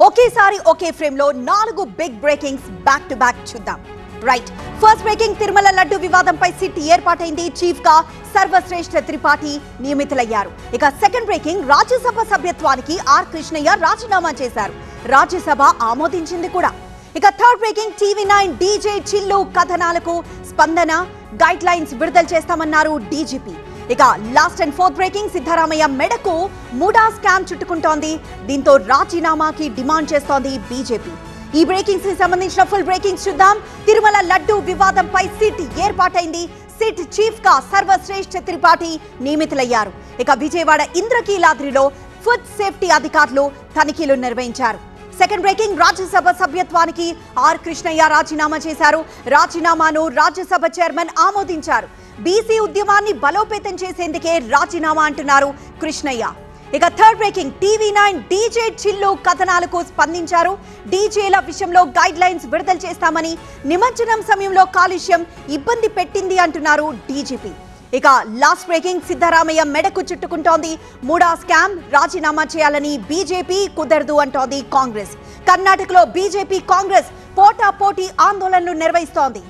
ఒకేసారి ఒకే ఫ్రేమ్లో నాలుగు big breakings back to back చూద్దాం. Right first breaking Tirumala laddu వివాదంపై సిట్ ఏర్పాటైంది చీఫ్గా సర్వశ్రేష్ఠ త్రిపాఠి నియమితులయ్యారు. ఇక సెకండ్ బ్రేకింగ్ రాజ్యసభ సభ్యత్వానికి ఆర్ కృష్ణయ్య రాజీనామా చేశారు. రాజ్యసభ ఆమోదించింది కూడా. ఇక third breaking TV nine DJ చిల్లు కథనాలకు స్పందన గైడ్ లైన్స్ విడుదల చేస్తామన్నారు డీజీపీ. ఇక last and fourth breaking Siddaramaiah మెడకు మూడా స్కామ్ చుట్టుకుంటోంది. దీంతో రాజీనామాకి డిమాండ్ చేస్తోంది బీజేపీ. ఈ బ్రేకింగ్స్కి సంబంధించిన ఫుల్ బ్రేకింగ్స్ చూద్దాం. తిరుమల లడ్డు వివాదంపై సిట్ ఏర్పాటైంది. సిట్ చీఫ్గా సర్వశ్రేష్ఠ త్రిపాఠి నియమితులయ్యారు. ఇక విజయవాడ ఇంద్రకీలాద్రిలో ఫుడ్ సేఫ్టీ అధికారులు తనిఖీలు నిర్వహించారు. సెకండ్ బ్రేకింగ్ రాజ్యసభ సభ్యత్వానికి ఆర్ కృష్ణయ్య రాజీనామా చేశారు. రాజీనామాను రాజ్యసభ చైర్మన్ ఆమోదించారు. బీసీ ఉద్యమాన్ని బలోపేతం చేసేందుకే రాజీనామా అంటున్నారు కృష్ణయ్య. ఇక third breaking TV nine DJ చిల్లు కథనాలకు స్పందించారు. డీజేల విషయంలో గైడ్ లైన్స్ విడుదల చేస్తామని నిమజ్జనం సమయంలో కాలుష్యం ఇబ్బంది పెట్టింది అంటున్నారు డీజీపీ ఇక లాస్ట్ బ్రేకింగ్ సిద్ధరామయ్య మెడకు చుట్టుకుంటోంది. మూడా స్కామ్ రాజీనామా చేయాలని బీజేపీ కుదరదు అంటోంది కాంగ్రెస్. కర్ణాటకలో బీజేపీ కాంగ్రెస్ పోటా పోటీ ఆందోళనలు నిర్వహిస్తోంది.